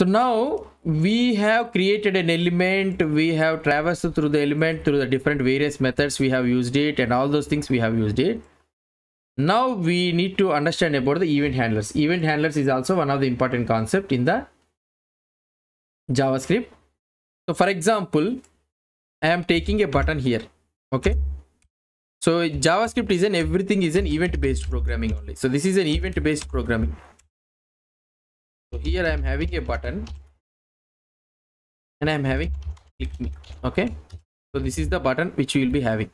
So now we have created an element, we have traversed through the element through the different various methods we have used it and all those things we have used it. Now we need to understand about the event handlers. Event handlers is also one of the important concept in the JavaScript. So for example, I am taking a button here. Okay. So JavaScript is an everything is an event based programming only. So this is an event based programming. So here I am having a button and I am having click me. Okay. So this is the button which you will be having.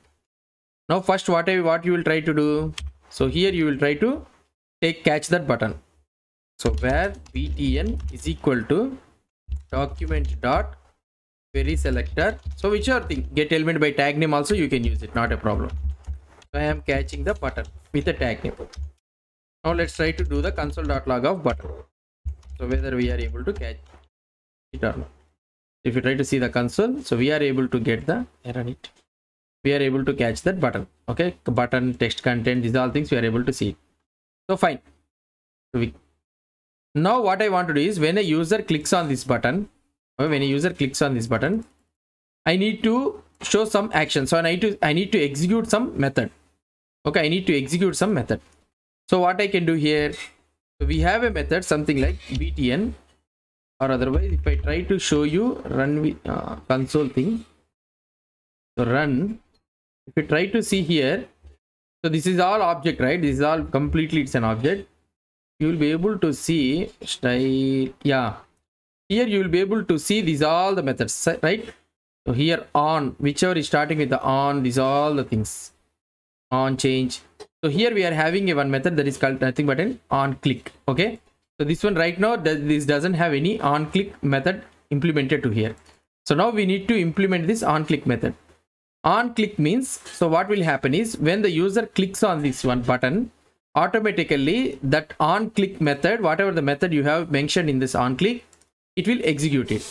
Now first what I what you will try to do. So here you will try to take catch that button. So where btn is equal to document dot query selector. So whichever thing get element by tag name also you can use it not a problem. So I am catching the button with a tag name. Now let's try to do the console.log of button so whether we are able to catch it or not. If you try to see the console so we are able to get the error it. we are able to catch that button. Okay? Button text content these are all things we are able to see. So fine. So we now what i want to do is when a user clicks on this button or when a user clicks on this button i need to show some action. So i need to i need to execute some method. Okay? I need to execute some method. So what i can do here so we have a method something like btn or otherwise if i try to show you run uh, console thing so run if you try to see here so this is all object right? This is all completely it's an object. You will be able to see style yeah. Here you will be able to see these all the methods right? So here on whichever is starting with the on these all the things. On change so here we are having a one method that is called nothing but an on click. Okay? So this one right now this doesn't have any on click method implemented to here. So now we need to implement this on click method. On click means so what will happen is when the user clicks on this one button automatically that on click method whatever the method you have mentioned in this on click it will execute it.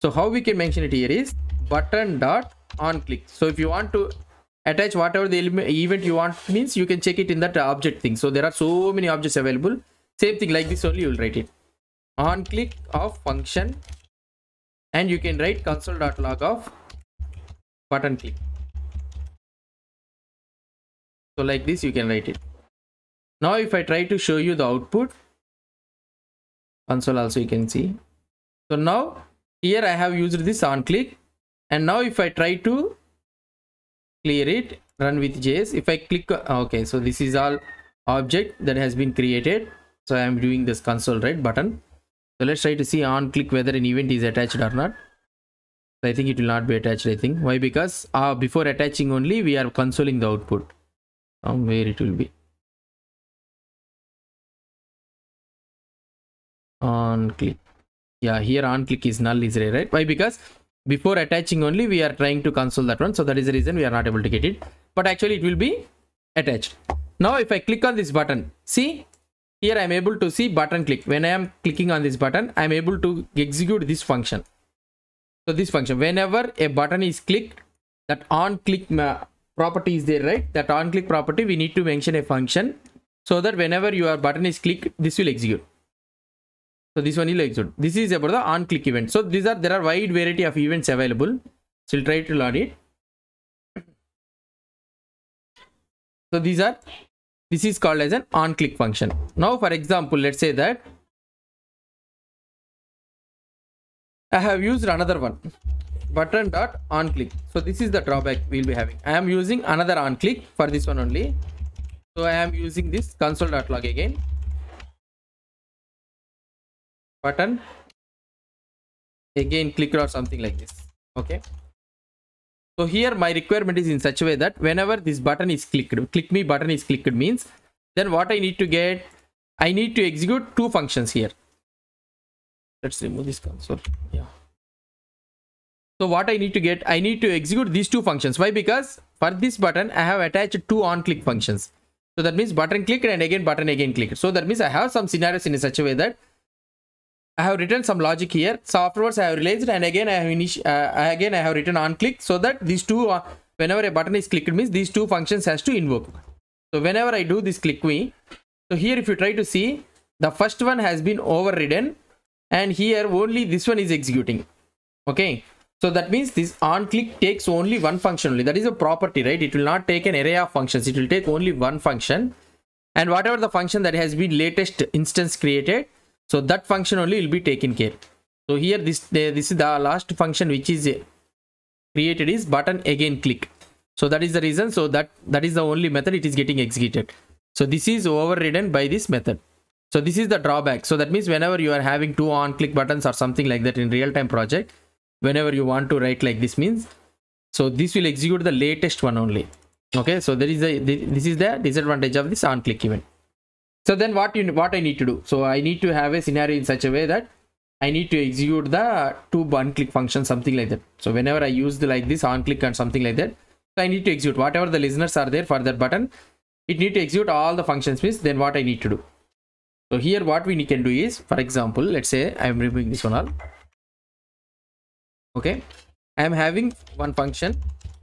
So how we can mention it here is button dot on click. So if you want to attach whatever the event you want means you can check it in that object thing. So there are so many objects available. Same thing like this only you will write it. On click of function and you can write console.log of button click. So like this you can write it. Now if i try to show you the output console also you can see. So now here i have used this on click. And now if i try to clear it run with js if i click okay so this is all object that has been created. So i am doing this console right button. So let's try to see on click whether an event is attached or not. So i think it will not be attached i think. Why? Because uh, before attaching only we are consoling the output. Um, where it will be? On click. Yeah here on click is null is right? Why? Because before attaching only we are trying to console that one. So that is the reason we are not able to get it. But actually it will be attached. Now if i click on this button see here i am able to see button click. When i am clicking on this button i am able to execute this function. So this function whenever a button is clicked that on click uh, property is there right? That on click property we need to mention a function so that whenever your button is clicked this will execute so this one will execute this is about the on click event. So these are there are wide variety of events available. So we'll try to learn it. So these are this is called as an on click function. Now for example let's say that i have used another one. Button dot on click. So this is the drawback we'll be having. I am using another on click for this one only. So i am using this console.log again button. Again click or something like this. Okay. So here my requirement is in such a way that whenever this button is clicked click me button is clicked means then what i need to get i need to execute two functions here. Let's remove this console. Yeah. So what i need to get i need to execute these two functions. Why? Because for this button i have attached two on click functions. So that means button clicked and again button again clicked. So that means i have some scenarios in such a way that I have written some logic here. So afterwards I have realized and again I have uh, again I have written on click so that these two uh, whenever a button is clicked means these two functions has to invoke. So whenever I do this click me, so here if you try to see the first one has been overridden and here only this one is executing. Okay? So that means this on click takes only one function only. That is a property right? It will not take an array of functions. It will take only one function. And whatever the function that has been latest instance created so that function only will be taken care. So here this this is the last function which is created is button again click. So that is the reason. So that that is the only method it is getting executed. So this is overridden by this method. So this is the drawback. So that means whenever you are having two on click buttons or something like that in real time project whenever you want to write like this means so this will execute the latest one only. Okay. So there is a this is the disadvantage of this on click event so then what you what i need to do? So i need to have a scenario in such a way that i need to execute the two one click function something like that. So whenever i use the like this on click and something like that so i need to execute. Whatever the listeners are there for that button it need to execute all the functions means then what i need to do. So here what we can do is for example let's say i am removing this one all. Okay. I am having one function.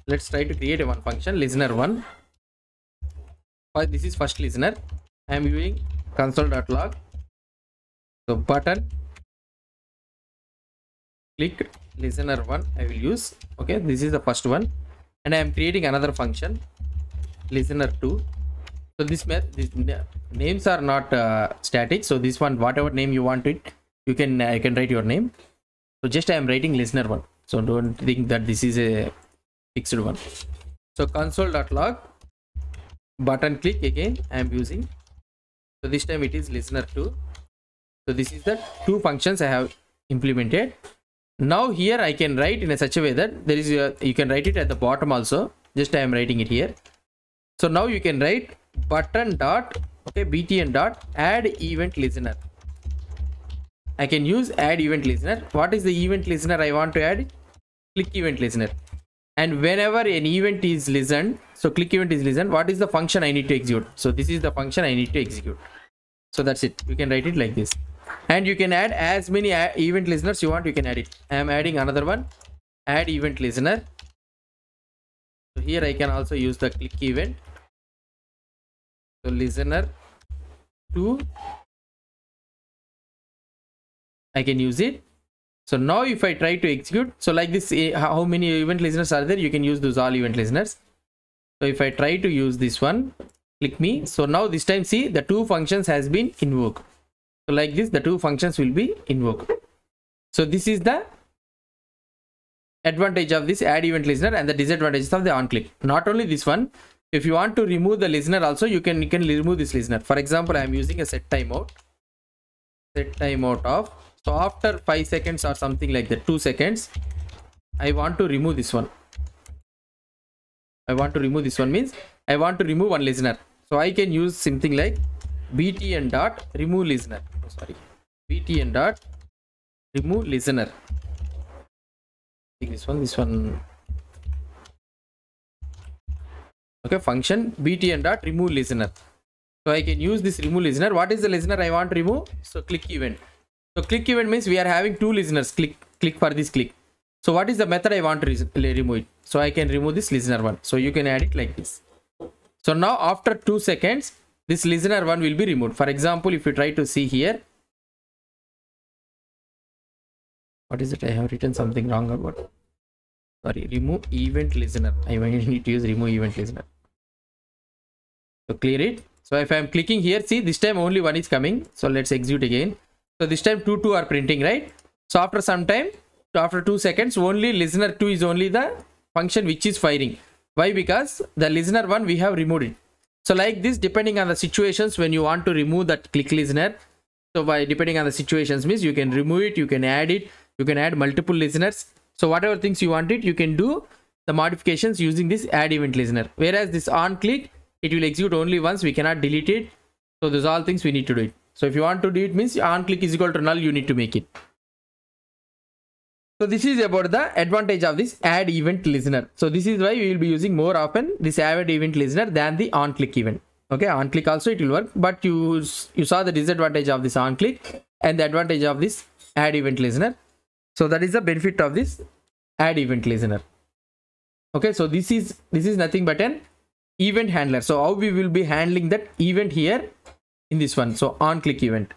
Let's try to create a one function listener one. This is first listener i am using console.log so button click listener one i will use. Okay this is the first one. And i am creating another function listener 2 so this names are not uh, static. So this one whatever name you want it you can uh, you can write your name. So just i am writing listener one. So don't think that this is a fixed one. So console.log button click again i am using so this time it is listener 2 so this is the two functions i have implemented. Now here i can write in a such a way that there is a, you can write it at the bottom also. Just i am writing it here. So now you can write button dot okay btn dot add event listener. I can use add event listener. What is the event listener i want to add? Click event listener. And whenever an event is listened so click event is listened what is the function i need to execute? So this is the function i need to execute. So that's it. You can write it like this. And you can add as many event listeners you want. You can add it. I am adding another one. Add event listener. So here i can also use the click event. So listener to i can use it. So now if I try to execute, so like this, eh, how many event listeners are there? You can use those all event listeners. So if I try to use this one, click me. So now this time see the two functions has been invoked. So like this, the two functions will be invoked. So this is the advantage of this add event listener and the disadvantages of the on click. Not only this one, if you want to remove the listener also, you can you can remove this listener. For example, I am using a set timeout. Set timeout of so after 5 seconds or something like that 2 seconds i want to remove this one i want to remove this one means i want to remove one listener. So i can use something like btn dot remove listener. Oh, sorry. btn dot remove listener. This one this one. Okay function btn dot remove listener. So i can use this remove listener. What is the listener i want to remove? So click event. So click event means we are having two listeners. Click, click for this click. So what is the method I want to remove it? So I can remove this listener one. So you can add it like this. So now after two seconds, this listener one will be removed. For example, if you try to see here, what is it? I have written something wrong about. Sorry, remove event listener. I need to use remove event listener. So clear it. So if I'm clicking here, see this time only one is coming. So let's execute again. So this time 2 2 are printing, right? So after some time, after 2 seconds, only listener 2 is only the function which is firing. Why? Because the listener 1 we have removed it. So like this, depending on the situations when you want to remove that click listener. So by depending on the situations means you can remove it, you can add it, you can add multiple listeners. So whatever things you want it, you can do the modifications using this add event listener. Whereas this on click, it will execute only once. We cannot delete it. So those all things we need to do it. So if you want to do it means on click is equal to null, you need to make it. So this is about the advantage of this add event listener. So this is why we will be using more often this add event listener than the on click event. Okay, on click also it will work, but you you saw the disadvantage of this on click and the advantage of this add event listener. So that is the benefit of this add event listener. Okay, so this is this is nothing but an event handler. So how we will be handling that event here in this one so on click event